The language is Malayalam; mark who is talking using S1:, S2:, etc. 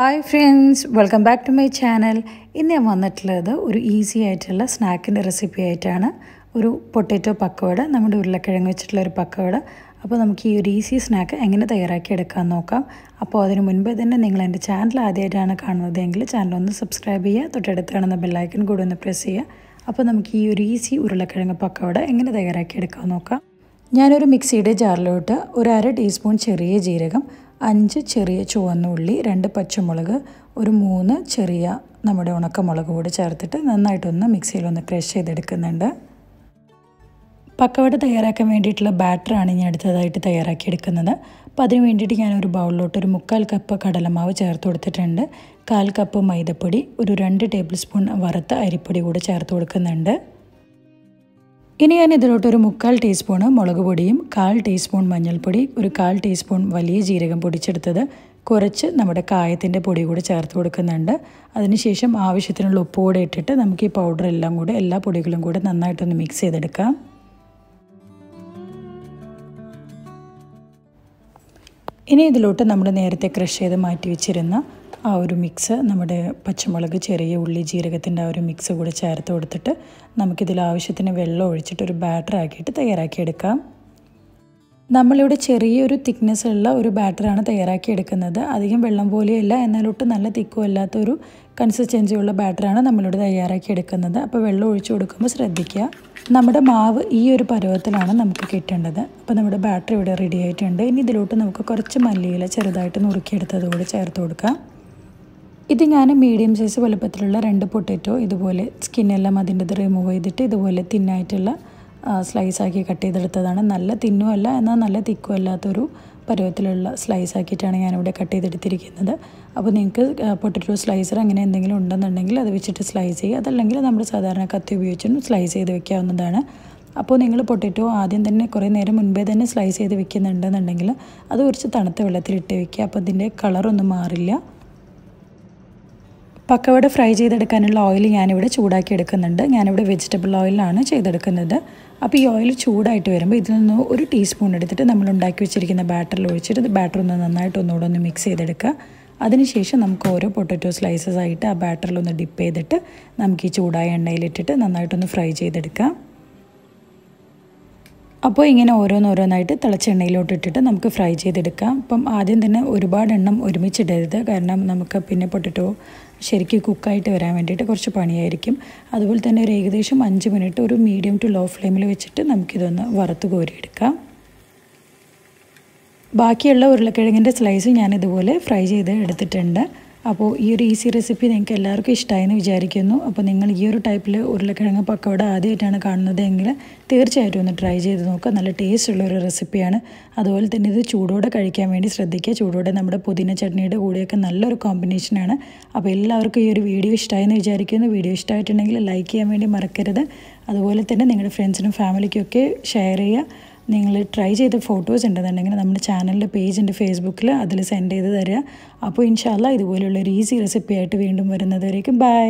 S1: Hi friends welcome back to my channel ഇന്ന് ഞാൻ വന്നിട്ടുള്ളത് ഒരു ഈസി ആയിട്ടുള്ള സ്നാക്കിന്റെ റെസിപ്പി ആയിട്ടാണ്. ഒരു പൊട്ടാറ്റോ പക്കവട നമ്മുടെ ഉരുളക്കിഴങ്ങ് വെച്ചിട്ടുള്ള ഒരു പക്കവട. അപ്പോൾ നമുക്ക് ഈ ഒരു ഈസി സ്നാക്ക് എങ്ങനെ തയ്യാറാക്കി എടുക്കാൻ നോക്കാം. അപ്പോൾ അതിന് മുൻപേ തന്നെ നിങ്ങൾ എന്റെ ചാനൽ ആദ്യമായിട്ടാണ് കാണുന്നതെങ്കിൽ ചാനൽ ഒന്ന് സബ്സ്ക്രൈബ് ചെയ്യുക തൊട്ടടുത്ത് കാണുന്ന ബെല്ലൈക്കൺ കൂടി ഒന്ന് പ്രസ് ചെയ്യുക. അപ്പോൾ നമുക്ക് ഈ ഒരു ഈസി ഉരുളക്കിഴങ്ങ് പക്കവട എങ്ങനെ തയ്യാറാക്കി എടുക്കാൻ നോക്കാം. ഞാനൊരു മിക്സിയുടെ ജാറിലോട്ട് ഒരു അര ടീസ്പൂൺ ചെറിയ ജീരകം അഞ്ച് ചെറിയ ചുവന്ന ഉള്ളി രണ്ട് പച്ചമുളക് ഒരു മൂന്ന് ചെറിയ നമ്മുടെ ഉണക്കമുളക് കൂടി ചേർത്തിട്ട് നന്നായിട്ടൊന്ന് മിക്സിയിലൊന്ന് ക്രഷ് ചെയ്തെടുക്കുന്നുണ്ട്. പക്കവട തയ്യാറാക്കാൻ വേണ്ടിയിട്ടുള്ള ബാറ്ററാണ് ഞാൻ അടുത്തതായിട്ട് തയ്യാറാക്കി എടുക്കുന്നത് അപ്പോൾ അതിന് വേണ്ടിയിട്ട് ഞാൻ ഒരു ബൗളിലോട്ട് ഒരു മുക്കാൽ കപ്പ് കടലമാവ് ചേർത്ത് കൊടുത്തിട്ടുണ്ട്. കാൽ കപ്പ് മൈദപ്പൊടി ഒരു രണ്ട് ടേബിൾ സ്പൂൺ വറുത്ത അരിപ്പൊടി കൂടി ചേർത്ത് കൊടുക്കുന്നുണ്ട്. ഇനി ഞാൻ ഇതിലോട്ട് ഒരു മുക്കാൽ ടീസ്പൂണ് മുളക് പൊടിയും കാൽ ടീസ്പൂൺ മഞ്ഞൾപ്പൊടി ഒരു കാൽ ടീസ്പൂൺ വലിയ ജീരകം പൊടിച്ചെടുത്തത് കുറച്ച് നമ്മുടെ കായത്തിന്റെ പൊടി കൂടി ചേർത്ത് കൊടുക്കുന്നുണ്ട്. അതിനുശേഷം ആവശ്യത്തിനുള്ള ഉപ്പ് കൂടെ ഇട്ടിട്ട് നമുക്ക് ഈ പൗഡർ എല്ലാം കൂടെ എല്ലാ പൊടികളും കൂടെ നന്നായിട്ടൊന്ന് മിക്സ് ചെയ്തെടുക്കാം. ഇനി ഇതിലോട്ട് നമ്മൾ നേരത്തെ ക്രഷ് ചെയ്ത് മാറ്റി വെച്ചിരുന്ന ആ ഒരു മിക്സ് നമ്മുടെ പച്ചമുളക് ചെറിയ ഉള്ളി ജീരകത്തിന്റെ ആ ഒരു മിക്സ് കൂടെ ചേർത്ത് കൊടുത്തിട്ട് നമുക്കിതിൽ ആവശ്യത്തിന് വെള്ളം ഒഴിച്ചിട്ട് ഒരു ബാറ്റർ ആക്കിയിട്ട് തയ്യാറാക്കിയെടുക്കാം നമ്മളിവിടെ ചെറിയൊരു തിക്നെസ് ഉള്ള ഒരു ബാറ്ററാണ് തയ്യാറാക്കിയെടുക്കുന്നത് അധികം വെള്ളം പോലെയല്ല എന്നാലൊട്ട് നല്ല തിക്കും അല്ലാത്തൊരു കൺസിസ്റ്റൻസിയുള്ള ബാറ്ററാണ് നമ്മളിവിടെ തയ്യാറാക്കിയെടുക്കുന്നത് അപ്പോൾ വെള്ളം ഒഴിച്ചു കൊടുക്കുമ്പോൾ ശ്രദ്ധിക്കുക. നമ്മുടെ മാവ് ഈ ഒരു പരുവത്തിലാണ് നമുക്ക് കിട്ടേണ്ടത്. അപ്പോൾ നമ്മുടെ ബാറ്ററി ഇവിടെ റെഡി ആയിട്ടുണ്ട്. ഇനി ഇതിലോട്ട് നമുക്ക് കുറച്ച് മല്ലിയില ചെറുതായിട്ട് നുറുക്കിയെടുത്തത് കൂടി ചേർത്ത് കൊടുക്കാം. ഇത് ഞാൻ മീഡിയം സൈസ് വലുപ്പത്തിലുള്ള രണ്ട് പൊട്ടറ്റോ ഇതുപോലെ സ്കിന്നെല്ലാം അതിന്റെ റിമൂവ് ചെയ്തിട്ട് ഇതുപോലെ തിന്നായിട്ടുള്ള സ്ലൈസാക്കി കട്ട് ചെയ്തെടുത്തതാണ്. നല്ല തിന്നുമല്ല എന്നാൽ നല്ല തിക്കും അല്ലാത്തൊരു പരുവത്തിലുള്ള സ്ലൈസ് ആക്കിയിട്ടാണ് ഞാനിവിടെ കട്ട് ചെയ്തെടുത്തിരിക്കുന്നത്. അപ്പോൾ നിങ്ങൾക്ക് പൊട്ടറ്റോ സ്ലൈസർ അങ്ങനെ എന്തെങ്കിലും ഉണ്ടെന്നുണ്ടെങ്കിൽ അത് വെച്ചിട്ട് സ്ലൈസ് ചെയ്യുക. അതല്ലെങ്കിൽ നമ്മൾ സാധാരണ കത്തി ഉപയോഗിച്ചും സ്ലൈസ് ചെയ്ത് വെക്കാവുന്നതാണ്. അപ്പോൾ നിങ്ങൾ പൊട്ടറ്റോ ആദ്യം തന്നെ കുറേ നേരം മുൻപേ തന്നെ സ്ലൈസ് ചെയ്ത് വെക്കുന്നുണ്ടെന്നുണ്ടെങ്കിൽ അത് കുറച്ച് തണുത്ത വെള്ളത്തിൽ വെള്ളത്തിലിട്ട് വെക്കുക. അപ്പോൾ അതിന്റെ കളറൊന്നും മാറില്ല. പക്കവട ഫ്രൈ ചെയ്തെടുക്കാനുള്ള ഓയിൽ ഞാനിവിടെ ചൂടാക്കി എടുക്കുന്നുണ്ട് ഞാനിവിടെ വെജിറ്റബിൾ ഓയിലാണ് ചെയ്തെടുക്കുന്നത്. അപ്പോൾ ഈ ഓയിൽ ചൂടായിട്ട് വരുമ്പോൾ ഇതിൽ നിന്ന് ഒരു ടീസ്പൂൺ എടുത്തിട്ട് നമ്മൾ ഉണ്ടാക്കി വെച്ചിരിക്കുന്ന ബാറ്ററിൽ ഒഴിച്ചിട്ട് ബാറ്റർ ഒന്ന് നന്നായിട്ട് ഒന്നുകൂടെ ഒന്ന് മിക്സ് ചെയ്തെടുക്കുക. അതിനുശേഷം നമുക്ക് ഓരോ പൊട്ടറ്റോ സ്ലൈസസ് ആയിട്ട് ആ ബാറ്ററിൽ ഒന്ന് ഡിപ്പ് ചെയ്തിട്ട് നമുക്ക് ഈ ചൂടായ എണ്ണയിലിട്ടിട്ട് നന്നായിട്ടൊന്ന് ഫ്രൈ ചെയ്തെടുക്കാം അപ്പോൾ ഇങ്ങനെ ഓരോന്നോരോന്നായിട്ട് തിളച്ച എണ്ണയിലോട്ട് ഇട്ടിട്ട് നമുക്ക് ഫ്രൈ ചെയ്തെടുക്കാം. അപ്പം ആദ്യം തന്നെ ഒരുപാട് എണ്ണം ഒരുമിച്ചിടരുത്. കാരണം നമുക്ക് പിന്നെ പൊട്ടറ്റോ ശരിക്കും കുക്കായിട്ട് വരാൻ വേണ്ടിയിട്ട് കുറച്ച് പണിയായിരിക്കും. അതുപോലെ തന്നെ ഒരു ഏകദേശം അഞ്ച് മിനിറ്റ് ഒരു മീഡിയം ടു ലോ ഫ്ലെയിമിൽ വെച്ചിട്ട് നമുക്കിതൊന്ന് വറുത്ത് കോരിയെടുക്കാം. ബാക്കിയുള്ള ഉരുളക്കിഴങ്ങിന്റെ സ്ലൈസ് ഞാൻ ഇതുപോലെ ഫ്രൈ ചെയ്ത് എടുത്തിട്ടുണ്ട്. അപ്പോൾ ഈ ഒരു ഈസി റെസിപ്പി നിങ്ങൾക്ക് എല്ലാവർക്കും ഇഷ്ടമായെന്ന് വിചാരിക്കുന്നു. അപ്പോൾ നിങ്ങൾ ഈ ഒരു ടൈപ്പിൽ ഉരുളക്കിഴങ്ങ് പക്കവട ആദ്യമായിട്ടാണ് കാണുന്നത് എങ്കിൽ തീർച്ചയായിട്ടും ഒന്ന് ട്രൈ ചെയ്ത് നോക്കുക. നല്ല ടേസ്റ്റ് ഉള്ള ഒരു റെസിപ്പിയാണ് അതുപോലെ തന്നെ ഇത് ചൂടോടെ കഴിക്കാൻ വേണ്ടി ശ്രദ്ധിക്കുക. ചൂടോടെ നമ്മുടെ പുതിന ചട്നിയുടെ കൂടെയൊക്കെ നല്ലൊരു കോമ്പിനേഷനാണ് അപ്പോൾ എല്ലാവർക്കും ഈ ഒരു വീഡിയോ ഇഷ്ടമായെന്ന് വിചാരിക്കുന്നു. വീഡിയോ ഇഷ്ടമായിട്ടുണ്ടെങ്കിൽ ലൈക്ക് ചെയ്യാൻ വേണ്ടി മറക്കരുത്. അതുപോലെ തന്നെ നിങ്ങളുടെ ഫ്രണ്ട്സിനും ഫാമിലിക്കൊക്കെ ഷെയർ ചെയ്യുക. നിങ്ങൾ ട്രൈ ചെയ്ത ഫോട്ടോസ് ഉണ്ടെന്നുണ്ടെങ്കിൽ നമ്മുടെ ചാനലിന്റെ പേജിന്റെ ഫേസ്ബുക്കിൽ അതിൽ സെൻഡ് ചെയ്ത് തരിക അപ്പോൾ ഇൻഷാല്ല ഇതുപോലെയുള്ള ഒരു ഈസി റെസിപ്പി ആയിട്ട് വീണ്ടും വരുന്നതുവരേക്കും ബൈ